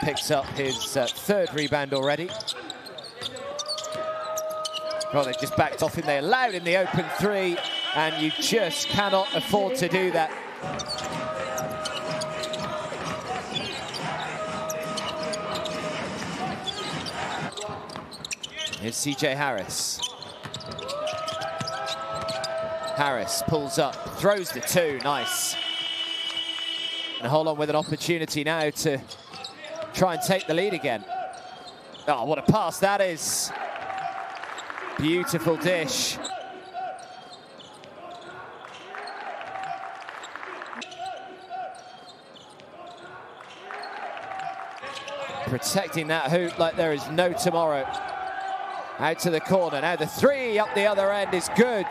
picks up his uh, third rebound already. Well, they just backed off him. They allowed in the open three, and you just cannot afford to do that. Here's CJ Harris. Harris pulls up, throws the two, nice. And Holon with an opportunity now to try and take the lead again. Oh, what a pass that is. Beautiful dish. Protecting that hoop like there is no tomorrow. Out to the corner. Now the three up the other end is good.